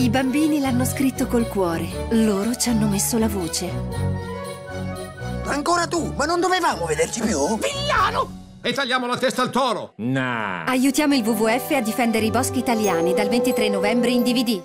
I bambini l'hanno scritto col cuore. Loro ci hanno messo la voce. Ancora tu? Ma non dovevamo vederci più? Villano! E tagliamo la testa al toro! Nah. Aiutiamo il WWF a difendere i boschi italiani dal 23 novembre in DVD.